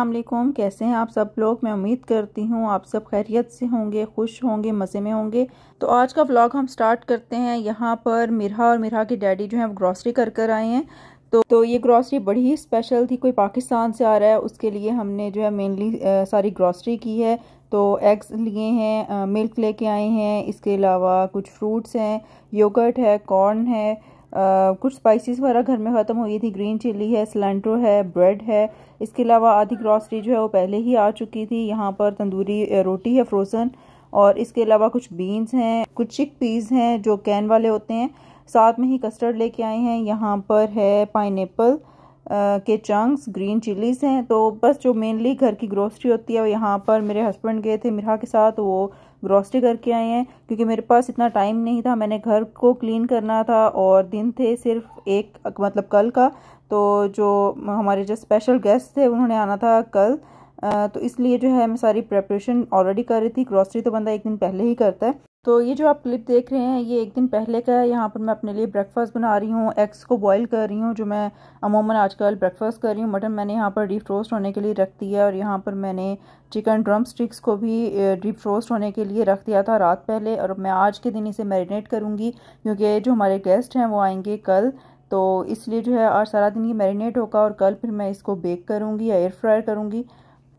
अस्सलाम कैसे हैं आप सब लोग? मैं उम्मीद करती हूँ आप सब खैरियत से होंगे, खुश होंगे, मज़े में होंगे। तो आज का व्लॉग हम स्टार्ट करते हैं यहाँ पर मिरहा और मिरहा की डैडी जो है वो ग्रॉसरी कर कर आए हैं। तो तो ये ग्रॉसरी बड़ी ही स्पेशल थी, कोई पाकिस्तान से आ रहा है, उसके लिए हमने जो है मेनली सारी ग्रॉसरी की है। तो एग्स लिए हैं मिल्क लेके आए हैं, इसके अलावा कुछ फ्रूट्स हैं योगर्ट है कॉर्न है कुछ स्पाइसेस वगैरह घर में ख़त्म हुई थी। ग्रीन चिल्ली है सिलेंट्रो है ब्रेड है। इसके अलावा आधी ग्रॉसरी जो है वो पहले ही आ चुकी थी। यहाँ पर तंदूरी रोटी है फ्रोज़न और इसके अलावा कुछ बीन्स हैं, कुछ चिक पीस हैं जो कैन वाले होते हैं। साथ में ही कस्टर्ड लेके आए हैं। यहाँ पर है पाइन के चंक्स ग्रीन चिलीज़ हैं। तो बस जो मेनली घर की ग्रोसरी होती है, वो यहाँ पर मेरे हस्बैंड गए थे मिरहा के साथ। वो ग्रॉसरी करके आए हैं, क्योंकि मेरे पास इतना टाइम नहीं था। मैंने घर को क्लीन करना था और दिन थे सिर्फ़ एक मतलब कल का। तो जो हमारे जो स्पेशल गेस्ट थे, उन्होंने आना था कल। तो इसलिए जो है मैं सारी प्रेपरेशन ऑलरेडी कर रही थी। ग्रॉसरी तो बंदा एक दिन पहले ही करता है। तो ये जो आप क्लिप देख रहे हैं, ये एक दिन पहले का है। यहाँ पर मैं अपने लिए ब्रेकफास्ट बना रही हूँ। एग्स को बॉईल कर रही हूँ, जो मैं अमूमन आजकल ब्रेकफास्ट कर रही हूँ। मटन मैंने यहाँ पर डीप रोस्ट होने के लिए रख दिया और यहाँ पर मैंने चिकन ड्रम स्टिक्स को भी डीप रोस्ट होने के लिए रख दिया था रात पहले। और मैं आज के दिन इसे मैरिनेट करूँगी, क्योंकि जो हमारे गेस्ट हैं, वो आएँगे कल। तो इसलिए जो है, आज सारा दिन ये मैरिनेट होगा और कल फिर मैं इसको बेक करूँगी या एयर फ्रायर करूँगी।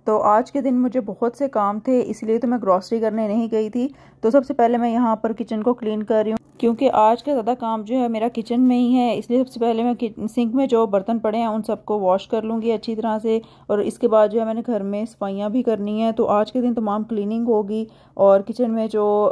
तो आज के दिन मुझे बहुत से काम थे, इसलिए तो मैं ग्रॉसरी करने नहीं गई थी। तो सबसे पहले मैं यहाँ पर किचन को क्लीन कर रही हूँ, क्योंकि आज का ज़्यादा काम जो है मेरा किचन में ही है, इसलिए सबसे पहले मैं सिंक में जो बर्तन पड़े हैं उन सबको वॉश कर लूँगी अच्छी तरह से, और इसके बाद जो है मैंने घर में सफाइयाँ भी करनी है तो आज के दिन तमाम क्लीनिंग होगी, और किचन में जो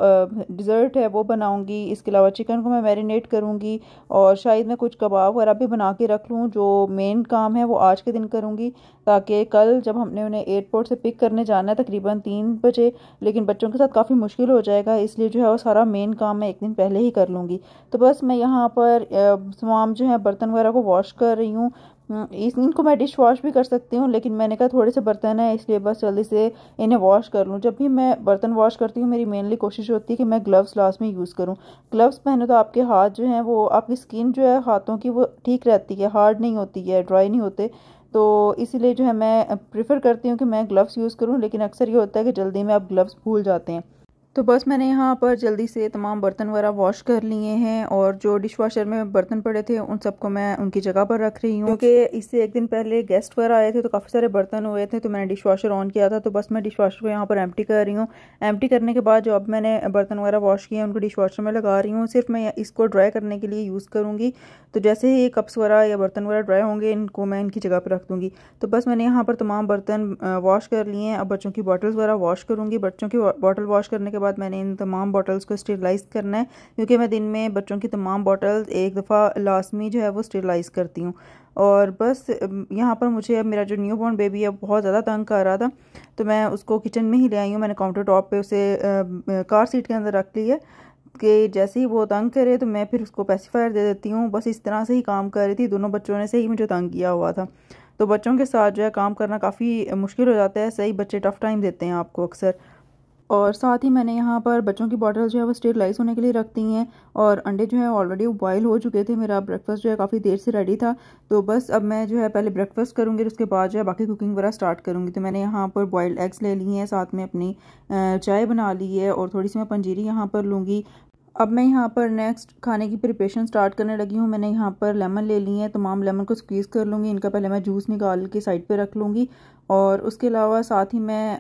डिज़र्ट है वो बनाऊँगी, इसके अलावा चिकन को मैं मैरिनेट करूँगी, और शायद मैं कुछ कबाब वगैरह भी बना के रख लूँ, जो मेन काम है वो आज के दिन करूँगी, ताकि कल जब हमने उन्हें एयरपोर्ट से पिक करने जाना है तकरीबन तीन बजे, लेकिन बच्चों के साथ काफ़ी मुश्किल हो जाएगा, इसलिए जो है वो सारा मेन काम मैं एक दिन पहले ही कर लूँगी। तो बस मैं यहाँ पर तमाम जो है बर्तन वगैरह को वॉश कर रही हूँ। इस, इनको मैं डिश वॉश भी कर सकती हूँ, लेकिन मैंने कहा थोड़े से बर्तन है, इसलिए बस जल्दी से इन्हें वॉश कर लूँ। जब भी मैं बर्तन वॉश करती हूँ, मेरी मेनली कोशिश होती है कि मैं ग्लव्स लास्ट में यूज़ करूँ। ग्लव्स पहने तो आपके हाथ जो हैं वो, आपकी स्किन जो है हाथों की वो ठीक रहती है हार्ड नहीं होती है ड्राई नहीं होते। तो इसीलिए जो है मैं प्रेफर करती हूँ कि मैं ग्लव्स यूज़ करूँ, लेकिन अक्सर ये होता है कि जल्दी में आप ग्लव्स भूल जाते हैं। तो बस मैंने यहाँ पर जल्दी से तमाम बर्तन वगैरह वॉश कर लिए हैं और जो डिश वॉशर में बर्तन पड़े थे, उन सबको मैं उनकी जगह पर रख रही हूँ। क्योंकि इससे एक दिन पहले गेस्ट वगैरह आए थे तो काफ़ी सारे बर्तन हुए थे तो मैंने डिश वॉशर ऑन किया था तो बस मैं डिश वॉशर को यहाँ पर एम्प्टी कर रही हूँ। एम्प्टी करने के बाद जो अब मैंने बर्तन वगैरह वॉश किए उनको डिश वॉशर में लगा रही हूँ। सिर्फ़ मैं इसको ड्राई करने के लिए यूज़ करूँगी। तो जैसे ही कप्स वगैरह या बर्तन वगैरह ड्राई होंगे, इनको मैं इनकी जगह पर रख दूँगी। तो बस मैंने यहाँ पर तमाम बर्तन वॉश कर लिए हैं। अब बच्चों की बॉटल्स वगैरह वॉश करूँगी। बच्चों की बॉटल वॉश करने के बाद मैंने इन तमाम बॉटल्स को स्टेरलाइज़ करना है, क्योंकि मैं दिन में बच्चों की तमाम बॉटल्स एक दफ़ा लाजमी जो है वो स्टेरलाइज़ करती हूँ। और बस यहाँ पर मुझे अब मेरा जो न्यू बॉर्न बेबी है बहुत ज़्यादा तंग कर रहा था तो मैं उसको किचन में ही ले आई हूँ। मैंने काउंटर टॉप पे उसे कार सीट के अंदर रख ली है कि जैसे ही वो तंग करे तो मैं फिर उसको पैसिफायर दे देती हूँ। बस इस तरह से ही काम कर रही थी। दोनों बच्चों ने से ही मुझे तंग किया हुआ था। तो बच्चों के साथ जो है काम करना काफ़ी मुश्किल हो जाता है। सही बच्चे टफ़ टाइम देते हैं आपको अक्सर। और साथ ही मैंने यहाँ पर बच्चों की बॉटल जो है वो स्टेरलाइज होने के लिए रख दी हैं और अंडे जो है ऑलरेडी बॉयल हो चुके थे। मेरा ब्रेकफास्ट जो है काफ़ी देर से रेडी था। तो बस अब मैं जो है पहले ब्रेकफास्ट करूँगी, उसके बाद जो है बाकी कुकिंग वगैरह स्टार्ट करूँगी। तो मैंने यहाँ पर बॉयल्ड एग्स ले ली हैं, साथ में अपनी चाय बना ली है और थोड़ी सी मैं पंजीरी यहाँ पर लूँगी। अब मैं यहाँ पर नेक्स्ट खाने की प्रिपरेशन स्टार्ट करने लगी हूँ। मैंने यहाँ पर लेमन ले ली है। तमाम लेमन को स्क्वीज़ कर लूँगी। इनका पहले मैं जूस निकाल के साइड पे रख लूँगी और उसके अलावा साथ ही मैं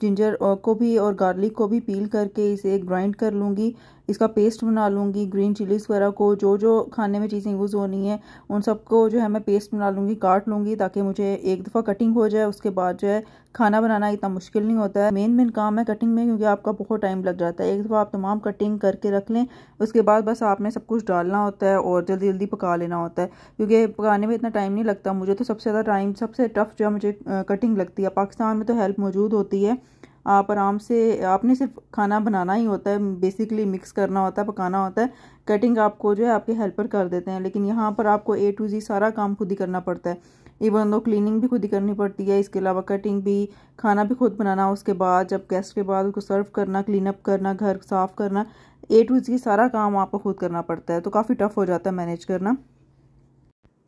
जिंजर को भी और गार्लिक को भी पील करके इसे ग्राइंड कर लूँगी। इसका पेस्ट बना लूँगी ग्रीन चिलीज़ वगैरह को, जो जो खाने में चीज़ें यूज़ होनी है, उन सबको जो है मैं पेस्ट बना लूँगी, काट लूँगी, ताकि मुझे एक दफ़ा कटिंग हो जाए, उसके बाद जो है खाना बनाना इतना मुश्किल नहीं होता है। मेन मेन काम है कटिंग में, क्योंकि आपका बहुत टाइम लग जाता है। एक दफ़ा आप तमाम कटिंग करके रख लें, उसके बाद बस आपने सब कुछ डालना होता है और जल्दी जल्दी पका लेना होता है। क्योंकि पकाने में इतना टाइम नहीं लगता। मुझे तो सबसे ज़्यादा टाइम सबसे टफ जो है मुझे कटिंग लगती है। पाकिस्तान में तो हेल्प मौजूद होती है। आप आराम से, आपने सिर्फ़ खाना बनाना ही होता है बेसिकली मिक्स करना होता है, पकाना होता है कटिंग आपको जो है आपके हेल्पर कर देते हैं, लेकिन यहाँ पर आपको ए टू जी सारा काम खुद ही करना पड़ता है। इवन दो क्लीनिंग भी खुद ही करनी पड़ती है, इसके अलावा कटिंग भी, खाना भी खुद बनाना, उसके बाद जब गेस्ट के बाद उसको सर्व करना क्लीन अप करना, घर साफ़ करना ए टू जी सारा काम आपको खुद करना पड़ता है तो काफ़ी टफ हो जाता है मैनेज करना।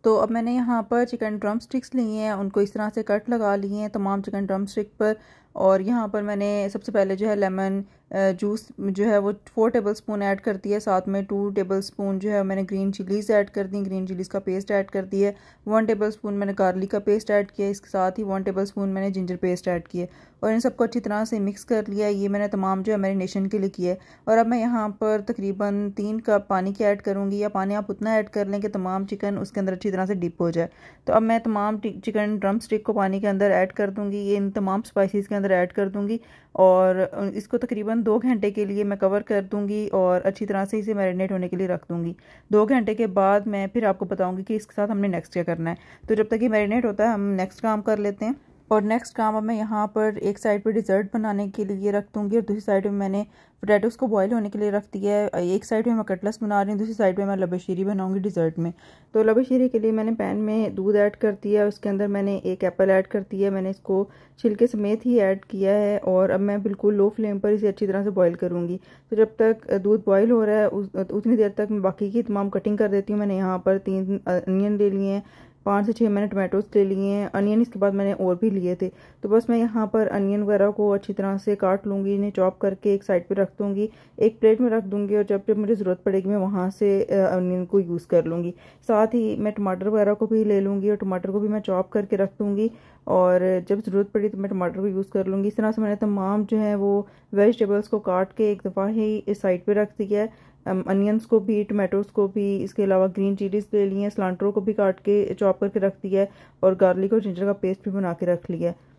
तो अब मैंने यहाँ पर चिकन ड्रम स्टिक्स लिए हैं, उनको इस तरह से कट लगा लिए हैं, तमाम चिकन ड्रम स्टिक पर और यहाँ पर मैंने सबसे पहले जो है लेमन जूस जो है वो फोर टेबल स्पून ऐड कर दिया साथ में टू टेबल स्पून जो है मैंने ग्रीन चिलीज़ ऐड कर दी। ग्रीन चिलीज़ का पेस्ट ऐड कर दिया वन टेबल स्पून मैंने गार्लिक का पेस्ट ऐड किया इसके साथ ही वन टेबल स्पून मैंने जिंजर पेस्ट ऐड किया और इन सबको अच्छी तरह से मिक्स कर लिया ये मैंने तमाम जो है मैरिनेशन के लिए किया और अब मैं यहाँ पर तकरीबन तीन कप पानी की ऐड करूँगी। या पानी आप उतना ऐड कर लें कि तमाम चिकन उसके अंदर अच्छी तरह से डिप हो जाए। तो अब मैं तमाम चिकन ड्रम स्टिक को पानी के अंदर ऐड कर दूँगी। ये इन तमाम स्पाइसिस के अंदर ऐड कर दूँगी और इसको तकरीबन दो घंटे के लिए मैं कवर कर दूँगी और अच्छी तरह से इसे मैरिनेट होने के लिए रख दूँगी। दो घंटे के बाद मैं फिर आपको बताऊँगी कि इसके साथ हमने नेक्स्ट क्या करना है। तो जब तक ये मैरिनेट होता है, हम नेक्स्ट काम कर लेते हैं। और नेक्स्ट काम अब मैं यहाँ पर एक साइड पर डिज़र्ट बनाने के लिए रख दूँगी और दूसरी साइड में मैंने पोटैटोज़ को बॉईल होने के लिए रख दिया है। एक साइड में मैं कटलस बना रही हूँ, दूसरी साइड में मैं लबशीरी बनाऊँगी डिज़र्ट में। तो लबशीरी के लिए मैंने पैन में दूध ऐड कर दिया है, उसके अंदर मैंने एक एप्पल ऐड कर दिया मैंने इसको छिलके समेत ही ऐड किया है और अब मैं बिल्कुल लो फ्लेम पर इसे अच्छी तरह से बॉयल करूँगी। तो जब तक दूध बॉयल हो रहा है उतनी देर तक मैं बाकी की तमाम कटिंग कर देती हूँ। मैंने यहाँ पर तीन अनियन ले लिए हैं पाँच से छः मैंने टमाटोज़ ले लिए हैं अनियन इसके बाद मैंने और भी लिए थे। तो बस मैं यहाँ पर अनियन वगैरह को अच्छी तरह से काट लूँगी, इन्हें चॉप करके एक साइड पे रख दूँगी, एक प्लेट में रख दूँगी और जब जब मुझे ज़रूरत पड़ेगी मैं वहाँ से अनियन को यूज़ कर लूँगी। साथ ही मैं टमाटर वगैरह को भी ले लूँगी और टमाटर को भी मैं चॉप करके रख दूँगी और जब ज़रूरत पड़ी तो मैं टमाटर को यूज़ कर लूँगी। इस तरह से मैंने तमाम जो है वो वेजिटेबल्स को काट के एक दफ़ा ही इस साइड पर रख दिया है। अनियंस को भी टमाटोज़ को भी, इसके अलावा ग्रीन चिलीज़ ले ली लिए स्लांटरों को भी काट के चॉप करके रख दिया है और गार्लिक और जिंजर का पेस्ट भी बना के रख लिया है।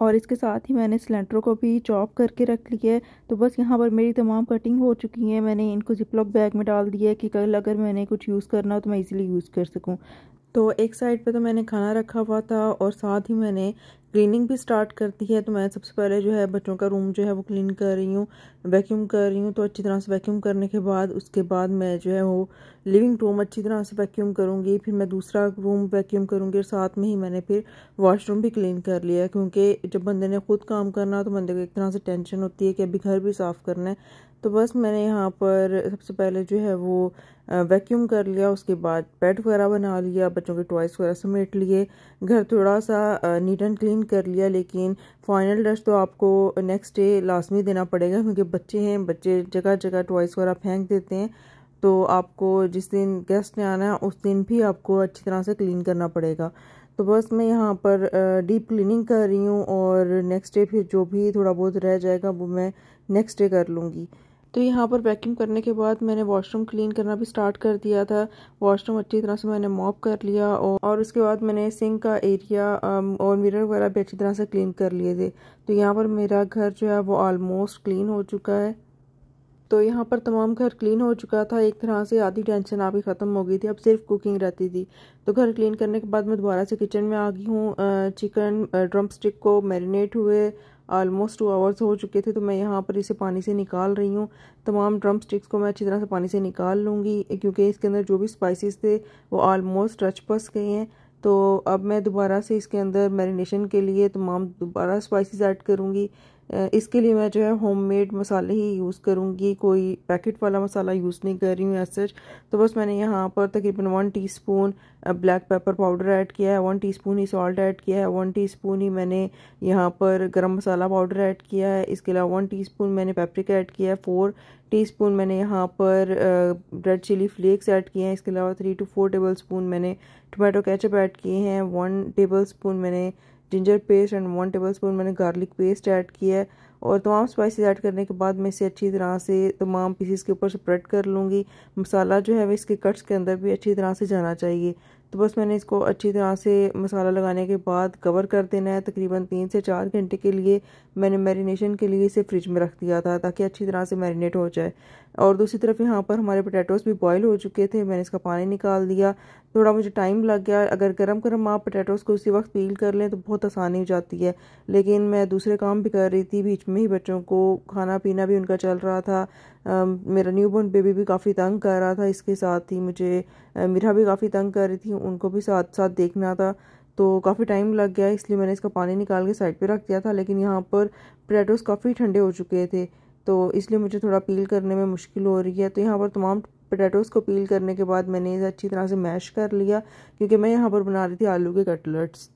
और इसके साथ ही मैंने सिलेंडरों को भी चॉप करके रख लिया है। तो बस यहाँ पर मेरी तमाम कटिंग हो चुकी है। मैंने इनको जिपलॉक बैग में डाल दिया है कि कल अगर मैंने कुछ यूज़ करना हो तो मैं इजीली यूज़ कर सकूँ। तो एक साइड पे तो मैंने खाना रखा हुआ था और साथ ही मैंने क्लीनिंग भी स्टार्ट करती है। तो मैं सबसे पहले जो है बच्चों का रूम जो है वो क्लीन कर रही हूँ वैक्यूम कर रही हूँ। तो अच्छी तरह से वैक्यूम करने के बाद, उसके बाद मैं जो है वो लिविंग रूम अच्छी तरह से वैक्यूम करूँगी। फिर मैं दूसरा रूम वैक्यूम करूँगी और साथ में ही मैंने फिर वॉशरूम भी क्लीन कर लिया क्योंकि जब बंदे ने खुद काम करना तो बंदे को एक तरह से टेंशन होती है कि अभी घर भी साफ़ करना है। तो बस मैंने यहाँ पर सबसे पहले जो है वो वैक्यूम कर लिया, उसके बाद बेड वगैरह बना लिया, बच्चों के टॉयस वगैरह समेट लिए, घर थोड़ा सा नीट एंड क्लीन कर लिया, लेकिन फाइनल डस्ट तो आपको नेक्स्ट डे लाजमी देना पड़ेगा, क्योंकि बच्चे हैं, बच्चे जगह जगह टॉयस वगैरह फेंक देते हैं तो आपको जिस दिन गेस्ट ने आना है, उस दिन भी आपको अच्छी तरह से क्लीन करना पड़ेगा। तो बस मैं यहाँ पर डीप क्लीनिंग कर रही हूँ, और नेक्स्ट डे फिर जो भी थोड़ा बहुत रह जाएगा, वो मैं नेक्स्ट डे कर लूँगी। तो यहाँ पर वैक्यूम करने के बाद मैंने वॉशरूम क्लीन करना भी स्टार्ट कर दिया था। वॉशरूम अच्छी तरह से मैंने मॉप कर लिया और, उसके बाद मैंने सिंक का एरिया और मिरर वगैरह भी अच्छी तरह से क्लीन कर लिए थे। तो यहाँ पर मेरा घर जो है वो ऑलमोस्ट क्लीन हो चुका है। तो यहाँ पर तमाम घर क्लीन हो चुका था। एक तरह से आधी टेंशन आपकी ख़त्म हो गई थी। अब सिर्फ़ कुकिंग रहती थी। तो घर क्लीन करने के बाद मैं दोबारा से किचन में आ गई हूँ। चिकन ड्रम स्टिक को मैरिनेट हुए ऑलमोस्ट टू आवर्स हो चुके थे। तो मैं यहाँ पर इसे पानी से निकाल रही हूँ। तमाम ड्रम स्टिक्स को मैं अच्छी तरह से पानी से निकाल लूँगी, क्योंकि इसके अंदर जो भी स्पाइसेस थे, वो ऑलमोस्ट रच पस गए हैं। तो अब मैं दोबारा से इसके अंदर मैरिनेशन के लिए तमाम दोबारा स्पाइसेस ऐड करूँगी। इसके लिए मैं जो है होममेड मसाले ही यूज़ करूँगी। कोई पैकेट वाला मसाला यूज़ नहीं कर रही हूँ ऐसे तो बस मैंने यहाँ पर तकरीबन one teaspoon black pepper powder add किया है वन टीस्पून ही सॉल्ट ऐड किया है वन टीस्पून ही मैंने यहाँ पर गरम मसाला पाउडर ऐड किया है। इसके अलावा वन टीस्पून मैंने पेपरिका ऐड किया है फोर टीस्पून मैंने यहाँ पर रेड चिली फ्लेक्स ऐड किए हैं। इसके अलावा three two four tablespoon मैंने टमाटो केचप ऐड किए हैं। वन टेबल स्पून मैंने ginger paste and one tablespoon मैंने गार्लिक पेस्ट ऐड किया है। और तमाम स्पाइसेस ऐड करने के बाद मैं इसे अच्छी तरह से तमाम पीसीस के ऊपर स्प्रेड कर लूँगी। मसाला जो है वह इसके कट्स के अंदर भी अच्छी तरह से जाना चाहिए। तो बस मैंने इसको अच्छी तरह से मसाला लगाने के बाद कवर कर देना है। तकरीबन तीन से चार घंटे के लिए मैंने मैरिनेशन के लिए इसे फ्रिज में रख दिया था ताकि अच्छी तरह से मैरिनेट हो जाए। और दूसरी तरफ़ यहाँ पर हमारे पोटैटोज़ भी बॉयल हो चुके थे। मैंने इसका पानी निकाल दिया। थोड़ा मुझे टाइम लग गया। अगर गर्म गर्म आप पोटैटोज़ को उसी वक्त पील कर लें तो बहुत आसानी हो जाती है। लेकिन मैं दूसरे काम भी कर रही थी। बीच में ही बच्चों को खाना पीना भी उनका चल रहा था। मेरा न्यू बोर्न बेबी भी काफ़ी तंग कर रहा था, इसके साथ ही मुझे मेरा भी काफ़ी तंग कर रही थी, उनको भी साथ साथ देखना था। तो काफ़ी टाइम लग गया, इसलिए मैंने इसका पानी निकाल के साइड पे रख दिया था, लेकिन यहाँ पर पोटैटोज़ काफ़ी ठंडे हो चुके थे। तो इसलिए मुझे थोड़ा पील करने में मुश्किल हो रही है। तो यहाँ पर तमाम पोटैटोज़ को पील करने के बाद मैंने इसे अच्छी तरह से मैश कर लिया, क्योंकि मैं यहाँ पर बना रही थी आलू के कटलेट्स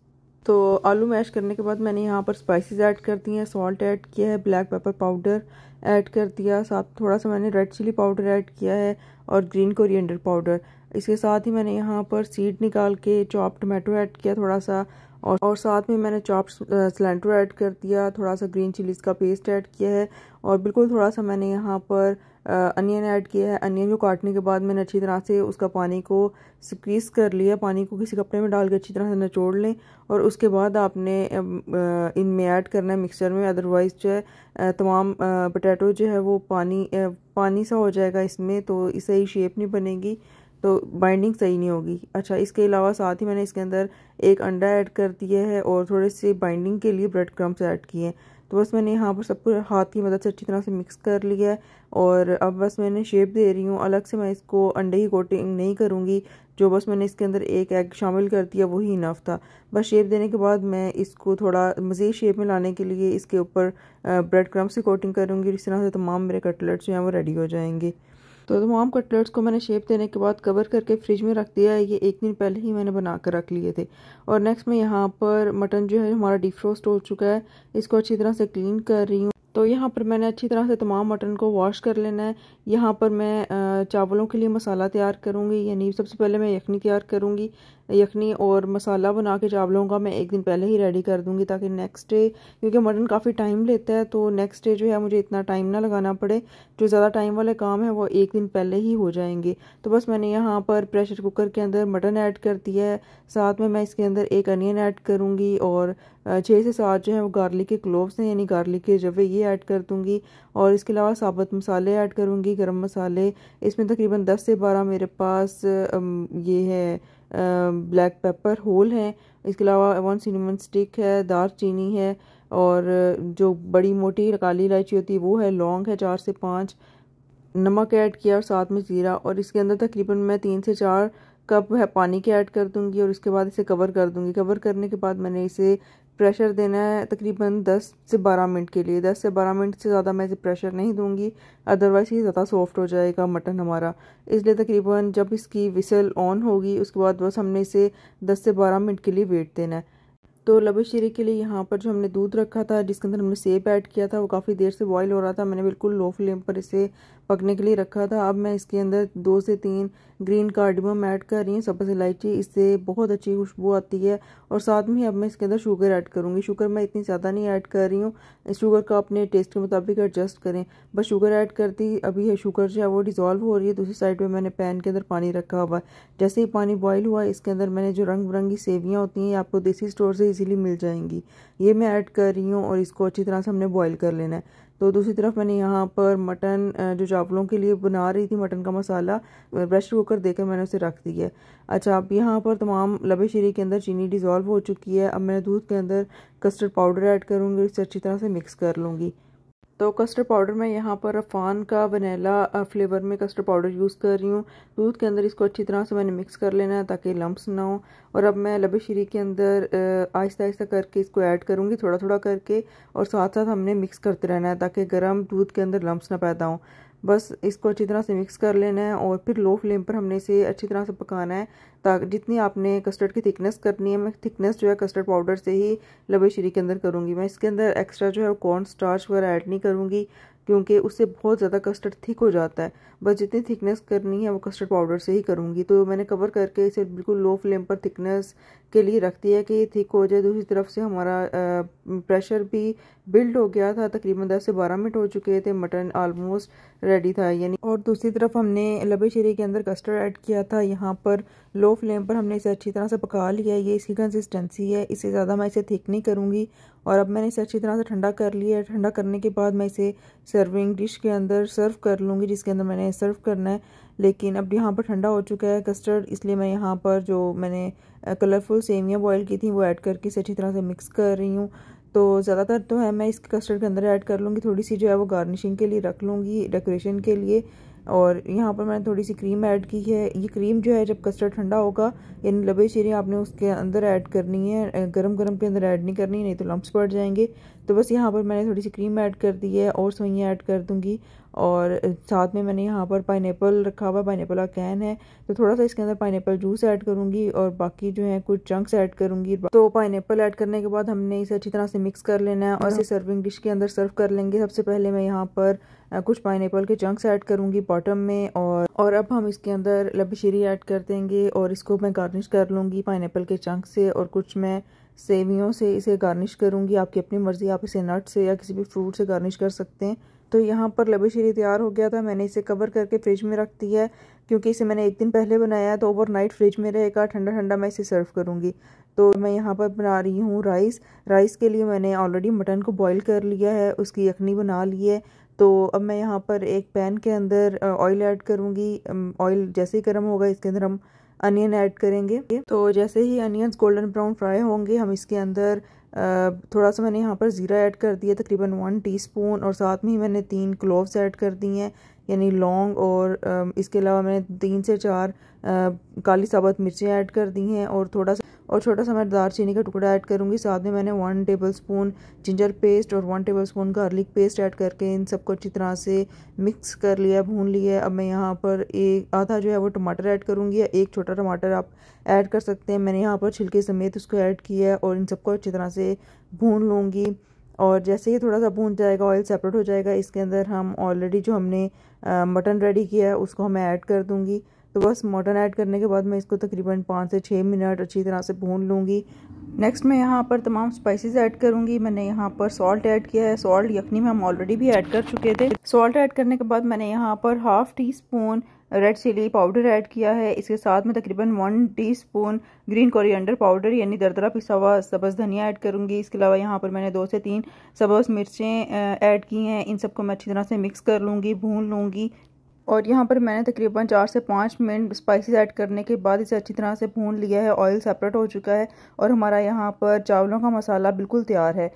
तो आलू मैश करने के बाद मैंने यहाँ पर स्पाइसेस ऐड कर दिए हैं सॉल्ट ऐड किया है ब्लैक पेपर पाउडर ऐड कर दिया, साथ थोड़ा सा मैंने रेड चिली पाउडर ऐड किया है और ग्रीन कोरिएंडर पाउडर इसके साथ ही मैंने यहाँ पर सीड निकाल के चॉप टमाटो ऐड किया थोड़ा सा और और साथ में मैंने चॉप सिलेंडर ऐड कर दिया, थोड़ा सा ग्रीन चिलीज़ का पेस्ट ऐड किया है और बिल्कुल थोड़ा सा मैंने यहाँ पर अनियन ऐड किया है। अनियन को काटने के बाद मैंने अच्छी तरह से उसका पानी को स्क्वीज़ कर लिया। पानी को किसी कपड़े में डाल के अच्छी तरह से निचोड़ लें और उसके बाद आपने इनमें ऐड करना है मिक्सचर में। अदरवाइज़ जो है तमाम पोटैटो जो है वो पानी पानी सा हो जाएगा इसमें तो सही शेप नहीं बनेगी तो बाइंडिंग सही नहीं होगी। अच्छा इसके अलावा साथ ही मैंने इसके अंदर एक अंडा ऐड कर दिया है और थोड़े से बाइंडिंग के लिए ब्रेड क्रम्स ऐड किए हैं। तो बस मैंने यहाँ पर सबको हाथ की मदद से अच्छी तरह से मिक्स कर लिया है और अब बस मैंने शेप दे रही हूँ। अलग से मैं इसको अंडे की कोटिंग नहीं करूँगी। जो बस मैंने इसके अंदर एक एग शामिल कर दिया, वही इनफ था। बस शेप देने के बाद मैं इसको थोड़ा मज़ीद शेप में लाने के लिए इसके ऊपर ब्रेड क्रम्स की कोटिंग करूँगी। इस तरह से तमाम मेरे कटलेट्स जो हैं वो रेडी हो जाएँगे। तो तमाम कटलेट्स को मैंने शेप देने के बाद कवर करके फ्रिज में रख दिया है। ये एक दिन पहले ही मैंने बना कर रख लिए थे। और नेक्स्ट मैं यहाँ पर मटन जो है, हमारा डिफ्रोस्ट हो चुका है। इसको अच्छी तरह से क्लीन कर रही हूँ। तो यहाँ पर मैंने अच्छी तरह से तमाम मटन को वॉश कर लेना है। यहाँ पर मैं चावलों के लिए मसाला तैयार करूँगी। यानी सबसे पहले मैं यखनी तैयार करूँगी। यखनी और मसाला बना के चावलों का मैं एक दिन पहले ही रेडी कर दूँगी ताकि नेक्स्ट डे क्योंकि मटन काफ़ी टाइम लेता है तो नेक्स्ट डे जो है मुझे इतना टाइम ना लगाना पड़े। जो ज़्यादा टाइम वाले काम है, वो एक दिन पहले ही हो जाएँगे। तो बस मैंने यहाँ पर प्रेशर कुकर के अंदर मटन ऐड कर दिया है। साथ में मैं इसके अंदर एक अनियन ऐड करूँगी और छः से सात जो है वो गार्लिक के क्लोव्स हैं, यानी गार्लिक के जवे ये ऐड कर दूँगी। और इसके अलावा साबुत मसाले ऐड करूँगी, गरम मसाले। इसमें तकरीबन दस से बारह मेरे पास ये है ब्लैक पेपर होल है। इसके अलावा वन सिनेमन स्टिक है, दार चीनी है और जो बड़ी मोटी काली इलायची होती है वो है, लौंग है चार से पाँच, नमक ऐड किया और साथ में ज़ीरा और इसके अंदर तकरीबन मैं तीन से चार कप है, पानी के ऐड कर दूँगी और इसके बाद इसे कवर कर दूँगी। कवर करने के बाद मैंने इसे प्रेशर देना है तकरीबन 10 से 12 मिनट के लिए। 10 से 12 मिनट से ज़्यादा मैं इसे प्रेशर नहीं दूँगी। अदरवाइज़ ये ज़्यादा सॉफ्ट हो जाएगा मटन हमारा। इसलिए तकरीबन जब इसकी विसल ऑन होगी, उसके बाद बस हमने इसे 10 से 12 मिनट के लिए वेट देना है। तो लबे शीरे के लिए यहाँ पर जो हमने दूध रखा था, जिसके अंदर हमने सेब ऐड किया था, वो काफ़ी देर से बॉयल हो रहा था। मैंने बिल्कुल लो फ्लेम पर इसे पकने के लिए रखा था। अब मैं इसके अंदर दो से तीन ग्रीन कार्डमम ऐड कर रही हूँ। सब्ज़ इलायची, इससे बहुत अच्छी खुशबू आती है। और साथ में अब मैं इसके अंदर शुगर ऐड करूँगी। शुगर मैं इतनी ज़्यादा नहीं ऐड कर रही हूँ। शुगर का अपने टेस्ट के मुताबिक एडजस्ट करें। बस शुगर ऐड करती अभी है शुगर जो है वो डिज़ोल्व हो रही है। दूसरी साइड पर मैंने पैन के अंदर पानी रखा हुआ है। जैसे ही पानी बॉयल हुआ इसके अंदर मैंने जो रंग बिरंगी सेवियाँ होती हैं आपको देसी स्टोर से इजीली मिल जाएँगी। ये मैं ऐड कर रही हूँ और इसको अच्छी तरह से हमने बॉयल कर लेना है। तो दूसरी तरफ़ मैंने यहाँ पर मटन जो चावलों के लिए बना रही थी मटन का मसाला प्रेशर कुकर देकर मैंने उसे रख दिया अच्छा अब यहाँ पर तमाम लबे शीरे के अंदर चीनी डिज़ोल्व हो चुकी है। अब मैं दूध के अंदर कस्टर्ड पाउडर ऐड करूँगी इसे अच्छी तरह से मिक्स कर लूँगी। तो कस्टर्ड पाउडर मैं यहाँ पर अफान का वनीला फ्लेवर में कस्टर्ड पाउडर यूज़ कर रही हूँ। दूध के अंदर इसको अच्छी तरह से मैंने मिक्स कर लेना है ताकि लम्ब्स ना हो। और अब मैं लबे शरी के अंदर आहिस्ता आहिस्ता करके इसको ऐड करूँगी थोड़ा थोड़ा करके। और साथ साथ हमने मिक्स करते रहना है ताकि गर्म दूध के अंदर लम्ब्स ना पैदा हों। बस इसको अच्छी तरह से मिक्स कर लेना है और फिर लो फ्लेम पर हमने इसे अच्छी तरह से पकाना है, ताकि जितनी आपने कस्टर्ड की थिकनेस करनी है, मैं थिकनेस जो है कस्टर्ड पाउडर से ही लबे शीरी के अंदर करूँगी। मैं इसके अंदर एक्स्ट्रा जो है कॉर्न स्टार्च वगैरह ऐड नहीं करूँगी। क्योंकि उससे बहुत ज़्यादा कस्टर्ड थिक हो जाता है। बस जितनी थिकनेस करनी है, वो कस्टर्ड पाउडर से ही करूँगी। तो मैंने कवर करके इसे बिल्कुल लो फ्लेम पर थिकनेस के लिए रख दिया कि ये थिक हो जाए। दूसरी तरफ़ से हमारा प्रेशर भी बिल्ड हो गया था। तकरीबन दस से बारह मिनट हो चुके थे। मटन आलमोस्ट रेडी था। यानी और दूसरी तरफ़ हमने लबे शरी के अंदर कस्टर्ड ऐड किया था। यहाँ पर लो फ्लेम पर हमने इसे अच्छी तरह से पका लिया ये इसकी कंसिस्टेंसी है। इससे ज़्यादा मैं इसे थिक नहीं करूँगी। और अब मैंने इसे अच्छी तरह से ठंडा कर लिया है। ठंडा करने के बाद मैं इसे सर्विंग डिश के अंदर सर्व कर लूँगी, जिसके अंदर मैंने सर्व करना है। लेकिन अब यहाँ पर ठंडा हो चुका है कस्टर्ड इसलिए मैं यहाँ पर जो मैंने कलरफुल सेवियाँ बॉयल की थी, वो ऐड करके इसे अच्छी तरह से मिक्स कर रही हूँ। तो ज़्यादातर तो है, मैं इसके कस्टर्ड के अंदर ऐड कर लूँगी। थोड़ी सी जो है वो गार्निशिंग के लिए रख लूँगी डेकोरेशन के लिए। और यहाँ पर मैंने थोड़ी सी क्रीम ऐड की है। ये क्रीम जो है, जब कस्टर्ड ठंडा होगा, यानी लबे शीरें आपने उसके अंदर ऐड करनी है गरम गरम के अंदर ऐड नहीं करनी, नहीं तो लम्ब्स पड़ जाएँगे। तो बस यहाँ पर मैंने थोड़ी सी क्रीम ऐड कर दी है और सवैयाँ ऐड कर दूँगी। और साथ में मैंने यहाँ पर पाइन रखा हुआ पाइन का कैन है। तो थोड़ा सा इसके अंदर पाइन जूस ऐड करूँगी और बाकी जो है कुछ चंक्स ऐड करूँगी। तो पाइन ऐड करने के बाद हमने इसे अच्छी तरह से मिक्स कर लेना है और इसे सर्विंग डिश के अंदर सर्व कर लेंगे। सबसे पहले मैं यहाँ पर कुछ पाइन के चंक्स ऐड करूँगी बॉटम में और और अब हम इसके अंदर लबशीरी ऐड कर देंगे और इसको मैं गार्निश कर लूँगी पाइन के चंक से और कुछ मैं सेवियों से इसे गार्निश करूँगी, आपकी अपनी मर्ज़ी, आप इसे नट से या किसी भी फ्रूट से गार्निश कर सकते हैं। तो यहाँ पर लबे शीरी तैयार हो गया था, मैंने इसे कवर करके फ्रिज में रख दिया है, क्योंकि इसे मैंने एक दिन पहले बनाया है तो ओवरनाइट फ्रिज में रहेगा ठंडा ठंडा मैं इसे सर्व करूँगी। तो मैं यहाँ पर बना रही हूँ राइस राइस के लिए मैंने ऑलरेडी मटन को बॉईल कर लिया है, उसकी यखनी बना ली है। तो अब मैं यहाँ पर एक पैन के अंदर ऑयल ऐड करूँगी। ऑयल जैसे ही गर्म होगा, इसके अंदर हम अनियन ऐड करेंगे। तो जैसे ही अनियंस गोल्डन ब्राउन फ्राई होंगे, हम इसके अंदर थोड़ा सा मैंने यहाँ पर ज़ीरा ऐड कर दिया, तकरीबन वन टीस्पून और साथ में ही मैंने तीन क्लोव्स ऐड कर दिए हैं, यानी लौंग और इसके अलावा मैंने तीन से चार काली साबुत मिर्चें ऐड कर दी हैं, और थोड़ा सा और छोटा सा मैं दारचीनी का टुकड़ा ऐड करूँगी। साथ में मैंने one tablespoon ginger paste और one tablespoon garlic paste add करके इन सबको अच्छी तरह से मिक्स कर लिया, भून लिया अब मैं यहाँ पर एक आधा जो है वो टमाटर ऐड करूँगी या एक छोटा टमाटर आप ऐड कर सकते हैं। मैंने यहाँ पर छिलके समेत उसको ऐड किया है और इन सबको अच्छी तरह से भून लूँगी। और जैसे ही थोड़ा सा भून जाएगा ऑयल सेपरेट हो जाएगा, इसके अंदर हम ऑलरेडी जो हमने मटन रेडी किया है, उसको मैं ऐड कर दूँगी। तो बस मटन ऐड करने के बाद मैं इसको तकरीबन पाँच से छः मिनट अच्छी तरह से भून लूँगी। नेक्स्ट मैं यहाँ पर तमाम स्पाइसेस ऐड करूँगी। मैंने यहाँ पर सॉल्ट ऐड किया है। सॉल्ट यखनी में हम ऑलरेडी भी ऐड कर चुके थे। सॉल्ट ऐड करने के बाद मैंने यहाँ पर half teaspoon red chilli powder add किया है। इसके साथ में तकरीबन one teaspoon green coriander powder यानी दरदरा पिसा हुआ सब्ज़ धनिया ऐड करूँगी। इसके अलावा यहाँ पर मैंने दो से तीन सब्ज़ मिर्चें ऐड की हैं। इन सबको मैं अच्छी तरह से मिक्स कर लूँगी, भून लूँगी। और यहाँ पर मैंने तकरीबन चार से पाँच मिनट स्पाइसेस ऐड करने के बाद इसे अच्छी तरह से भून लिया है ऑयल सेपरेट हो चुका है और हमारा यहाँ पर चावलों का मसाला बिल्कुल तैयार है।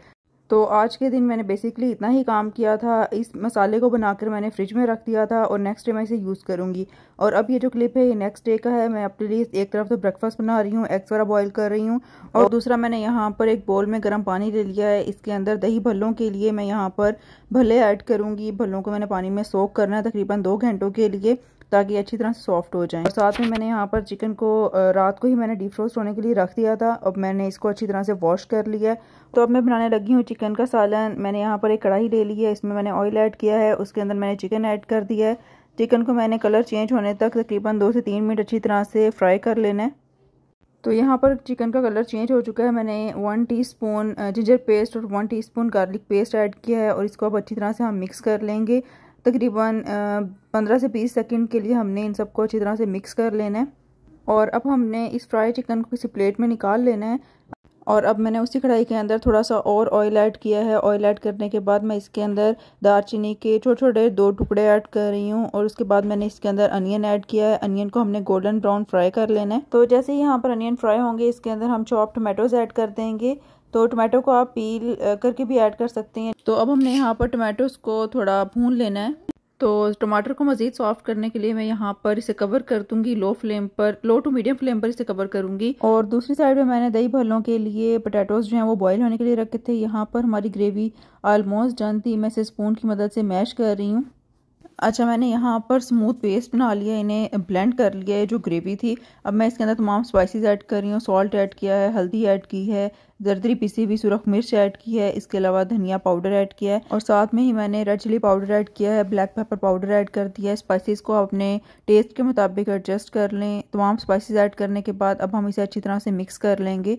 तो आज के दिन मैंने बेसिकली इतना ही काम किया था। इस मसाले को बनाकर मैंने फ्रिज में रख दिया था और नेक्स्ट डे मैं इसे यूज़ करूँगी। और अब ये जो क्लिप है, ये नेक्स्ट डे का है। मैं अपने लिए एक तरफ़ तो ब्रेकफास्ट बना रही हूँ एग्स वगैरह बॉयल कर रही हूँ और दूसरा मैंने यहाँ पर एक बोल में गर्म पानी ले लिया है। इसके अंदर दही भल्लों के लिए मैं यहाँ पर भले ऐड करूँगी। भल्लों को मैंने पानी में सोख करना है तकरीबन दो घंटों के लिए। ताकि अच्छी तरह सॉफ्ट हो जाए। और साथ में मैंने यहाँ पर चिकन को रात को ही मैंने डीप फ्रोस्ट होने के लिए रख दिया था। अब मैंने इसको अच्छी तरह से वॉश कर लिया तो अब मैं बनाने लगी हूँ चिकन का सालन। मैंने यहाँ पर एक कढ़ाई ले ली है। इसमें मैंने ऑयल ऐड किया है। उसके अंदर मैंने चिकन ऐड कर दिया है। चिकन को मैंने कलर चेंज होने तक तकरीबन दो से तीन मिनट अच्छी तरह से फ्राई कर लेना है। तो यहाँ पर चिकन का कलर चेंज हो चुका है। मैंने वन टीस्पून जिंजर पेस्ट और one teaspoon garlic paste add किया है। और इसको अब अच्छी तरह से हम मिक्स कर लेंगे। तकरीबन पंद्रह से बीस सेकंड के लिए हमने इन सबको अच्छी तरह से मिक्स कर लेना है। और अब हमने इस फ्राई चिकन को किसी प्लेट में निकाल लेना है। और अब मैंने उसी कढ़ाई के अंदर थोड़ा सा और ऑयल ऐड किया है। ऑयल ऐड करने के बाद मैं इसके अंदर दारचीनी के छोटे छोटे दो टुकड़े ऐड कर रही हूँ। और उसके बाद मैंने इसके अंदर अनियन ऐड किया है। अनियन को हमने गोल्डन ब्राउन फ्राई कर लेना है। तो जैसे ही यहाँ पर अनियन फ्राई होंगे, इसके अंदर हम चॉप टमाटोज ऐड कर देंगे। तो टमाटो को आप पील करके भी ऐड कर सकते हैं। तो अब हमने यहाँ पर टमाटोज को थोड़ा भून लेना है। तो टमाटर को मज़ीद सॉफ्ट करने के लिए मैं यहाँ पर इसे कवर कर दूँगी लो फ्लेम पर लो टू मीडियम फ्लेम पर इसे कवर करूँगी। और दूसरी साइड में मैंने दही भल्लों के लिए पोटैटोज जो हैं वो बॉईल होने के लिए रखे थे। यहाँ पर हमारी ग्रेवी ऑलमोस्ट डन थी। मैं इसे स्पून की मदद से मैश कर रही हूँ। अच्छा मैंने यहाँ पर स्मूथ पेस्ट बना लिया, इन्हें ब्लेंड कर लिया है जो ग्रेवी थी। अब मैं इसके अंदर तमाम स्पाइसेस ऐड कर रही हूँ। सॉल्ट ऐड किया है, हल्दी ऐड की है, दरदरी पिसी हुई सुरख मिर्च ऐड की है, इसके अलावा धनिया पाउडर ऐड किया है। और साथ में ही मैंने रेड चिली पाउडर ऐड किया है ब्लैक पेपर पाउडर ऐड कर दिया है। स्पाइसेस को अपने टेस्ट के मुताबिक एडजस्ट कर लें। तमाम स्पाइसेस ऐड करने के बाद अब हम इसे अच्छी तरह से मिक्स कर लेंगे।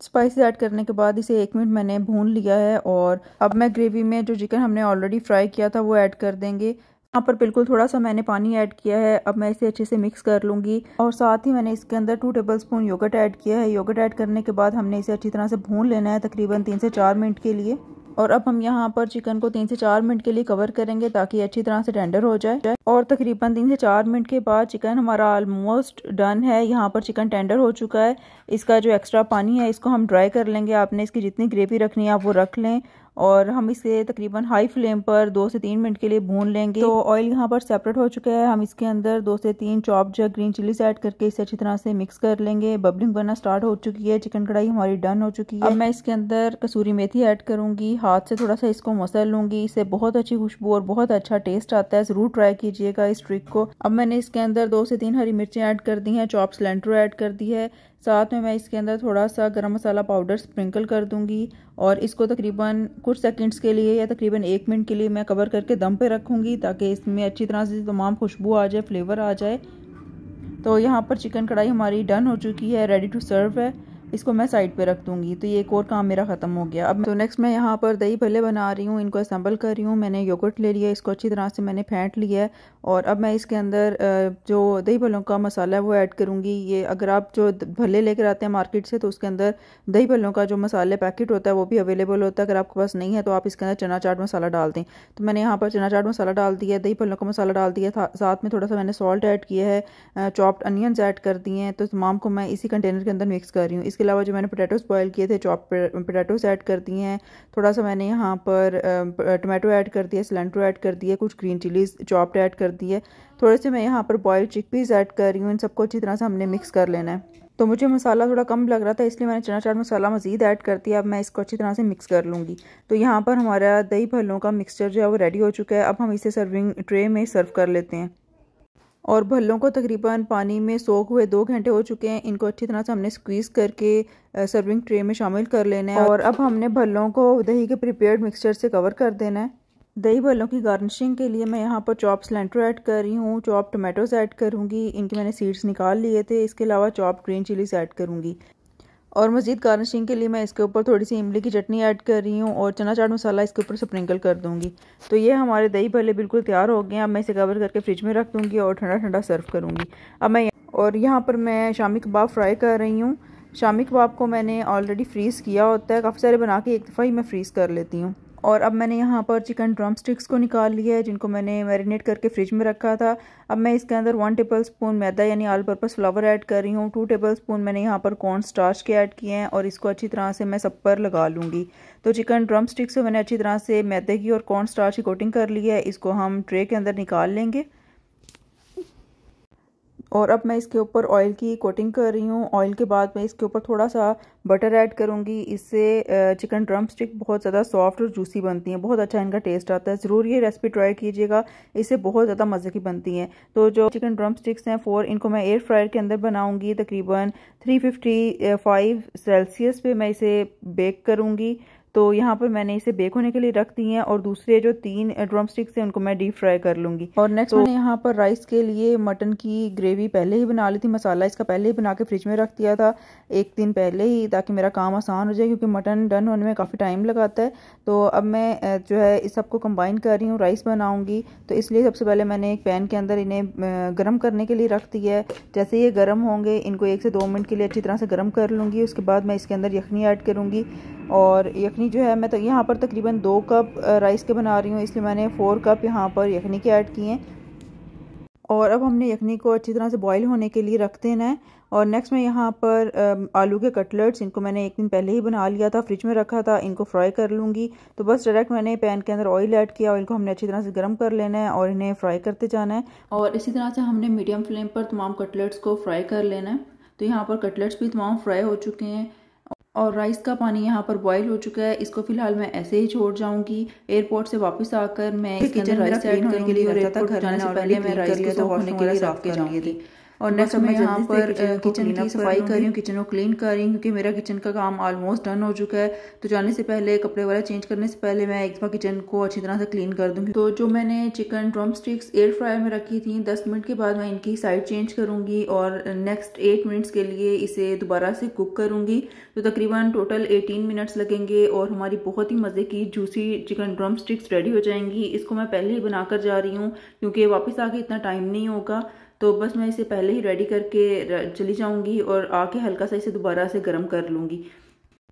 स्पाइसेस ऐड करने के बाद इसे एक मिनट मैंने भून लिया है और अब मैं ग्रेवी में जो चिकन हमने ऑलरेडी फ्राई किया था, वो ऐड कर देंगे। यहाँ पर बिल्कुल थोड़ा सा मैंने पानी ऐड किया है, अब मैं इसे अच्छे से मिक्स कर लूँगी। और साथ ही मैंने इसके अंदर two tablespoon yogurt add किया है। योगर्ट ऐड करने के बाद हमने इसे अच्छी तरह से भून लेना है तकरीबन तीन से चार मिनट के लिए। और अब हम यहाँ पर चिकन को तीन से चार मिनट के लिए कवर करेंगे ताकि अच्छी तरह से टेंडर हो जाए। और तकरीबन तीन से चार मिनट के बाद चिकन हमारा ऑलमोस्ट डन है। यहाँ पर चिकन टेंडर हो चुका है। इसका जो एक्स्ट्रा पानी है, इसको हम ड्राई कर लेंगे। आपने इसकी जितनी ग्रेवी रखनी है, आप वो रख लें। और हम इसे तकरीबन हाई फ्लेम पर दो से तीन मिनट के लिए भून लेंगे। तो ऑयल यहाँ पर सेपरेट हो चुका है। हम इसके अंदर दो से तीन chopped green chillies add करके इसे अच्छी तरह से मिक्स कर लेंगे। बबलिंग बनना स्टार्ट हो चुकी है। चिकन कढ़ाई हमारी डन हो चुकी है। अब मैं इसके अंदर कसूरी मेथी ऐड करूँगी। हाथ से थोड़ा सा इसको मसल लूँगी। इससे बहुत अच्छी खुशबू और बहुत अच्छा टेस्ट आता है। ज़रूर ट्राई कीजिएगा इस ट्रिक को। अब मैंने इसके अंदर दो से तीन हरी मिर्चें ऐड कर दी हैं। चॉप सिलेंडर ऐड कर दी है। साथ में मैं इसके अंदर थोड़ा सा गरम मसाला पाउडर स्प्रिंकल कर दूँगी और इसको तकरीबन कुछ सेकंड्स के लिए या तकरीबन एक मिनट के लिए मैं कवर करके दम पे रखूँगी ताकि इसमें अच्छी तरह से तमाम खुशबू आ जाए फ्लेवर आ जाए। तो यहाँ पर चिकन कढ़ाई हमारी डन हो चुकी है रेडी टू सर्व है। इसको मैं साइड पे रख दूँगी तो ये एक और काम मेरा ख़त्म हो गया। अब तो नेक्स्ट मैं यहाँ पर दही भले बना रही हूँ, इनको असम्बल कर रही हूँ। मैंने योगर्ट ले लिया इसको अच्छी तरह से मैंने फेंट लिया है। और अब मैं इसके अंदर जो दही भलों का मसाला है वो ऐड करूँगी। ये अगर आप जो भले लेकर आते हैं मार्केट से तो उसके अंदर दही भलों का जो मसाले पैकेट होता है, वो भी अवेलेबल होता है। अगर आपके पास नहीं है तो आप इसके अंदर चना चाट मसाला डाल दें। तो मैंने यहाँ पर चना चाट मसाला डाल दिया दही भलों का मसाला डाल दिया था साथ में थोड़ा सा मैंने सॉल्ट ऐड किया है चॉप्ड अनियंस ऐड कर दिए हैं। तो तमाम को मैं इसी कंटेनर के अंदर मिक्स कर रही हूँ। इसके अलावा जो मैंने पोटैटो पोटैटोस बॉयल किए थे चॉप पोटैटोस ऐड कर दिए हैं। थोड़ा सा मैंने यहाँ पर टमाटो ऐड कर दिया सिलेंट्रो ऐड कर दिया कुछ ग्रीन चिलीज चॉप्ड ऐड कर दिए। थोड़े से मैं यहाँ पर बॉयल चिकपीस ऐड कर रही हूँ, इन सबको अच्छी तरह से हमने मिक्स कर लेना है। तो मुझे मसाला थोड़ा कम लग रहा था, इसलिए मैंने चना चाट मसाला मज़ीद ऐड कर दिया, अब मैं इसको अच्छी तरह से मिक्स कर लूँगी। तो यहाँ पर हमारा दही भल्लों का मिक्सचर जो है वो रेडी हो चुका है, अब हम इसे सर्विंग ट्रे में सर्व कर लेते हैं। और भल्लों को तकरीबन पानी में सोख हुए दो घंटे हो चुके हैं। इनको अच्छी तरह से हमने स्क्वीज़ करके सर्विंग ट्रे में शामिल कर लेना है। और अब हमने भल्लों को दही के प्रिपेयर्ड मिक्सचर से कवर कर देना है। दही भल्लों की गार्निशिंग के लिए मैं यहाँ पर चॉप सिलेंटर ऐड कर रही हूँ चॉप टमाटोज़ ऐड करूँगी। इनके मैंने सीड्स निकाल लिए थे इसके अलावा चॉप ग्रीन चिलीज ऐड करूँगी। और मज़ीद गार्निशिंग के लिए मैं इसके ऊपर थोड़ी सी इमली की चटनी ऐड कर रही हूँ और चना चाट मसाला इसके ऊपर स्प्रिंकल कर दूँगी। तो ये हमारे दही भले बिल्कुल तैयार हो गए हैं, अब मैं इसे कवर करके फ्रिज में रख दूँगी और ठंडा ठंडा सर्व करूँगी। अब मैं और यहाँ पर मैं शामी कबाब फ्राई कर रही हूँ। शामी कबाब को मैंने ऑलरेडी फ्रीज़ किया होता है, काफ़ी सारे बना के एक दफ़ा ही मैं फ्रीज़ कर लेती हूँ। और अब मैंने यहाँ पर चिकन ड्रम स्टिक्स को निकाल लिया है, जिनको मैंने मैरिनेट करके फ्रिज में रखा था। अब मैं इसके अंदर वन टेबल स्पून मैदा यानी आल पर्पज़ फ्लावर ऐड कर रही हूँ। टू टेबल स्पून मैंने यहाँ पर कॉर्न स्टार्च के ऐड किए हैं और इसको अच्छी तरह से मैं सब पर लगा लूँगी। तो चिकन ड्रम स्टिक्स मैंने अच्छी तरह से मैदे की और कॉर्न स्टार्च की कोटिंग कर ली है। इसको हम ट्रे के अंदर निकाल लेंगे। और अब मैं इसके ऊपर ऑयल की कोटिंग कर रही हूँ। ऑयल के बाद मैं इसके ऊपर थोड़ा सा बटर ऐड करूँगी। इससे चिकन ड्रम स्टिक बहुत ज़्यादा सॉफ्ट और जूसी बनती हैं। बहुत अच्छा इनका टेस्ट आता है। ज़रूर ये रेसिपी ट्राई कीजिएगा। इससे बहुत ज़्यादा मज़े की बनती हैं। तो जो चिकन ड्रम स्टिक्स हैं फोर इनको मैं एयर फ्रायर के अंदर बनाऊँगी तकरीबन थ्री फिफ्टी फाइव सेल्सियस पे मैं इसे बेक करूँगी। तो यहाँ पर मैंने इसे बेक होने के लिए रख दी हैं और दूसरे जो तीन ड्रम स्टिक्स हैं उनको मैं डीप फ्राई कर लूँगी। और नेक्स्ट तो मैंने यहाँ पर राइस के लिए मटन की ग्रेवी पहले ही बना ली थी मसाला इसका पहले ही बना के फ्रिज में रख दिया था एक दिन पहले ही ताकि मेरा काम आसान हो जाए क्योंकि मटन डन होने में काफ़ी टाइम लगाता है। तो अब मैं जो है इस सबको कम्बाइन कर रही हूँ राइस बनाऊँगी। तो इसलिए सबसे पहले मैंने एक पैन के अंदर इन्हें गर्म करने के लिए रख दिया है। जैसे ये गर्म होंगे इनको एक से दो मिनट के लिए अच्छी तरह से गर्म कर लूँगी उसके बाद मैं इसके अंदर यखनी ऐड करूँगी। और यखनी जो है, मैं तो यहाँ पर तकरीबन दो कप राइस के बना रही हूँ, इसलिए मैंने फ़ोर कप यहाँ पर यखनी के ऐड किए हैं। और अब हमने यखनी को अच्छी तरह से बॉईल होने के लिए रख देना है। और नेक्स्ट मैं यहाँ पर आलू के कटलेट्स इनको मैंने एक दिन पहले ही बना लिया था फ्रिज में रखा था, इनको फ्राई कर लूँगी। तो बस डायरेक्ट मैंने पैन के अंदर ऑयल ऐड किया ऑयल को हमने अच्छी तरह से गर्म कर लेना है और इन्हें फ्राई करते जाना है। और इसी तरह से हमने मीडियम फ्लेम पर तमाम कटलेट्स को फ्राई कर लेना है। तो यहाँ पर कटलेट्स भी तमाम फ्राई हो चुके हैं। और राइस का पानी यहाँ पर बॉईल हो चुका है। इसको फ़िलहाल मैं ऐसे ही छोड़ जाऊँगी। एयरपोर्ट से वापस आकर मैं किचन राइस ऐड के और एयरपोर्ट जाने से पहले मैं राइस को होने के लिए रख के जाऊँगी। और नेक्स्ट मैं यहाँ पर किचन की सफ़ाई कर रही हूँ किचन को क्लीन कर रही हूँ क्योंकि मेरा किचन का काम ऑलमोस्ट डन हो चुका है। तो जाने से पहले कपड़े वगैरह चेंज करने से पहले मैं एक बार किचन को अच्छी तरह से क्लीन कर दूँगी। तो जो मैंने chicken drumsticks air fryer में रखी थी दस मिनट के बाद मैं इनकी साइड चेंज करूँगी और नेक्स्ट एट मिनट्स के लिए इसे दोबारा से कुक करूँगी। तो तकरीबन टोटल एटीन मिनट्स लगेंगे और हमारी बहुत ही मज़े की juicy chicken drumsticks ready हो जाएँगी। इसको मैं पहले ही बनाकर जा रही हूँ क्योंकि वापस आके इतना टाइम नहीं होगा। तो बस मैं इसे पहले ही रेडी करके चली जाऊँगी और आके हल्का सा इसे दोबारा से गर्म कर लूँगी।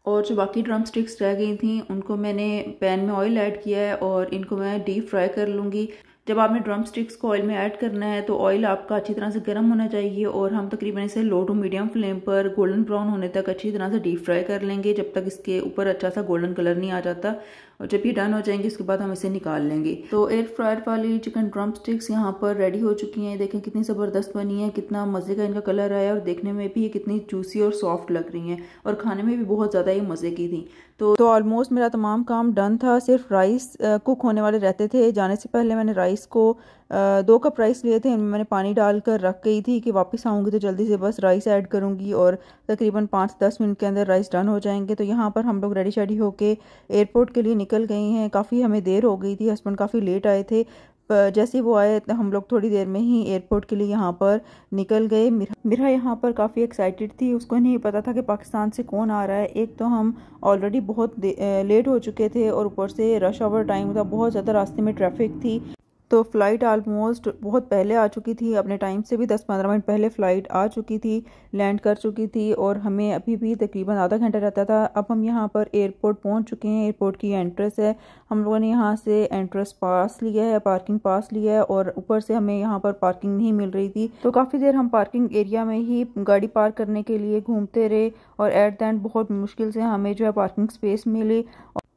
और जो बाकी ड्रम स्टिक्स रह गई थी, उनको मैंने पैन में ऑयल ऐड किया है और इनको मैं डीप फ्राई कर लूँगी। जब आपने ड्रम स्टिक्स को ऑयल में ऐड करना है तो ऑयल आपका अच्छी तरह से गर्म होना चाहिए और हम तकरीबन इसे लो टू मीडियम फ्लेम पर गोल्डन ब्राउन होने तक अच्छी तरह से डीप फ्राई कर लेंगे जब तक इसके ऊपर अच्छा सा गोल्डन कलर नहीं आ जाता और जब ये डन हो जाएँगे उसके बाद हम इसे निकाल लेंगे। तो एयर फ्रायर वाली चिकन ड्रम स्टिक्स यहाँ पर रेडी हो चुकी हैं। देखें कितनी ज़बरदस्त बनी है, कितना मज़े का इनका कलर आया और देखने में भी ये कितनी जूसी और सॉफ्ट लग रही हैं और खाने में भी बहुत ज़्यादा ये मज़े की थी। तो तो ऑलमोस्ट मेरा तमाम काम डन था। सिर्फ़ राइस कुक होने वाले रहते थे। जाने से पहले मैंने राइस को दो कप राइस लिए थे। इनमें मैंने पानी डालकर रख गई थी कि वापस आऊँगी तो जल्दी से बस राइस ऐड करूँगी और तकरीबन पाँच दस मिनट के अंदर राइस डन हो जाएँगे। तो यहाँ पर हम लोग रेडी शेडी होके एयरपोर्ट के लिए निकल गए हैं। काफ़ी हमें देर हो गई थी। हस्बैंड काफ़ी लेट आए थे। जैसे वो आए तो हम लोग थोड़ी देर में ही एयरपोर्ट के लिए यहाँ पर निकल गए। मिरा यहाँ पर काफ़ी एक्साइटेड थी। उसको नहीं पता था कि पाकिस्तान से कौन आ रहा है। एक तो हम ऑलरेडी बहुत लेट हो चुके थे और ऊपर से रश आवर टाइम था। बहुत ज़्यादा रास्ते में ट्रैफ़िक थी। तो फ़्लाइट आलमोस्ट बहुत पहले आ चुकी थी, अपने टाइम से भी 10-15 मिनट पहले फ़्लाइट आ चुकी थी लैंड कर चुकी थी और हमें अभी भी तकरीबन आधा घंटा रहता था। अब हम यहाँ पर एयरपोर्ट पहुँच चुके हैं एयरपोर्ट की एंट्रेस है। हम लोगों ने यहाँ से एंट्रेंस पास लिया है पार्किंग पास लिया है और ऊपर से हमें यहाँ पर पार्किंग नहीं मिल रही थी। तो काफ़ी देर हम पार्किंग एरिया में ही गाड़ी पार्क करने के लिए घूमते रहे और एट द एंड बहुत मुश्किल से हमें जो है पार्किंग स्पेस मिली।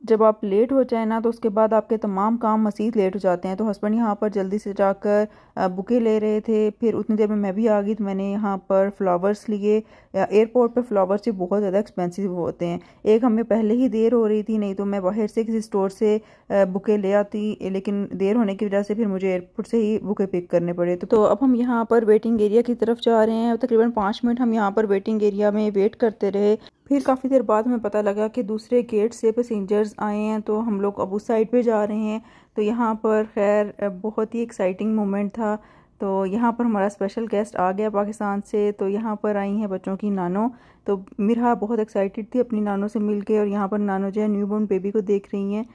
जब आप लेट हो जाए ना तो उसके बाद आपके तमाम काम मसीद लेट हो जाते हैं। तो हस्बैंड यहाँ पर जल्दी से जाकर बुके ले रहे थे। फिर उतनी देर में मैं भी आ गई तो मैंने यहाँ पर फ्लावर्स लिए। एयरपोर्ट पे फ्लावर्स भी बहुत ज़्यादा एक्सपेंसिव होते हैं। एक हमें पहले ही देर हो रही थी नहीं तो मैं बाहर से किसी स्टोर से बुके ले आती। लेकिन देर होने की वजह से फिर मुझे एयरपोर्ट से ही बुके पिक करने पड़े। तो, तो अब हम यहाँ पर वेटिंग एरिया की तरफ़ जा रहे हैं। तकरीबन पाँच मिनट हम यहाँ पर वेटिंग एरिया में वेट करते रहे। फिर काफ़ी देर बाद हमें पता लगा कि दूसरे गेट से पैसेंजर्स आए हैं तो हम लोग अब उस साइड पे जा रहे हैं। तो यहाँ पर खैर बहुत ही एक्साइटिंग मोमेंट था। तो यहाँ पर हमारा स्पेशल गेस्ट आ गया पाकिस्तान से तो यहाँ पर आई हैं बच्चों की नानो। तो मिरा बहुत एक्साइटेड थी अपनी नानों से मिल के और यहाँ पर नानो जो है न्यू बेबी को देख रही हैं।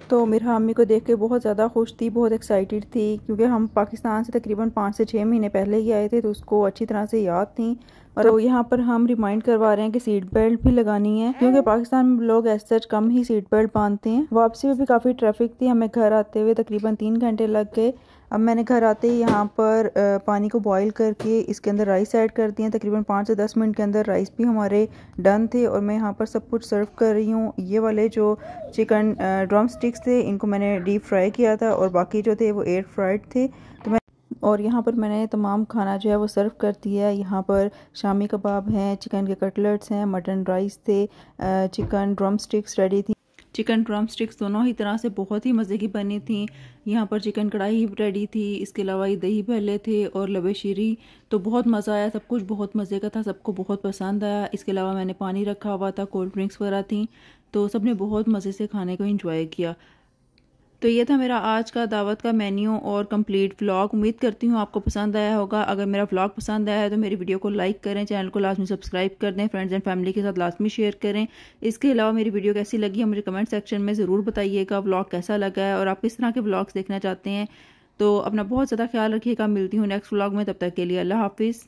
तो मेरा अम्मी को देख के बहुत ज़्यादा खुश थी, बहुत एक्साइटेड थी, क्योंकि हम पाकिस्तान से तकरीबन पाँच से छः महीने पहले ही आए थे तो उसको अच्छी तरह से याद थी। और तो यहाँ पर हम रिमाइंड करवा रहे हैं कि सीट बेल्ट भी लगानी है क्योंकि पाकिस्तान में लोग ऐसे कम ही सीट बेल्ट बांधते हैं। वापसी में भी काफ़ी ट्रैफ़िक थी हमें घर आते हुए तकरीबन तीन घंटे लग गए। अब मैंने घर आते ही यहाँ पर पानी को बॉईल करके इसके अंदर राइस ऐड कर दिए तकरीबन पाँच से दस मिनट के अंदर राइस भी हमारे डन थे और मैं यहाँ पर सब कुछ सर्व कर रही हूँ। ये वाले जो चिकन ड्रम स्टिक्स थे इनको मैंने डीप फ्राई किया था और बाकी जो थे वो एयर फ्राइड थे। तो मैं और यहाँ पर मैंने तमाम खाना जो है वो सर्व कर दिया है। यहाँ पर शामी कबाब हैं चिकन के कटलेट्स हैं मटन राइस थे चिकन ड्रम स्टिक्स रेडी थी। चिकन ड्रम स्टिक्स दोनों ही तरह से बहुत ही मज़े की बनी थी। यहाँ पर चिकन कढ़ाई रेडी थी, इसके अलावा ये दही भल्ले थे और लबे शीरी। तो बहुत मज़ा आया, सब कुछ बहुत मज़े का था, सबको बहुत पसंद आया। इसके अलावा मैंने पानी रखा हुआ था कोल्ड ड्रिंक्स वगैरह थी। तो सबने बहुत मज़े से खाने को इंजॉय किया। तो ये था मेरा आज का दावत का मेन्यू और कंप्लीट व्लॉग। उम्मीद करती हूँ आपको पसंद आया होगा। अगर मेरा व्लॉग पसंद आया है तो मेरी वीडियो को लाइक करें, चैनल को लास्ट में सब्सक्राइब कर दें फ्रेंड्स एंड फैमिली के साथ लास्ट में शेयर करें। इसके अलावा मेरी वीडियो कैसी लगी है मुझे कमेंट सेक्शन में ज़रूर बताइएगा। व्लॉग कैसा लगा है और आप किस तरह के व्लॉग्स देखना चाहते हैं। तो अपना बहुत ज़्यादा ख्याल रखिएगा। मिलती हूँ नेक्स्ट व्लॉग में। तब तक के लिए अल्लाह हाफिज़।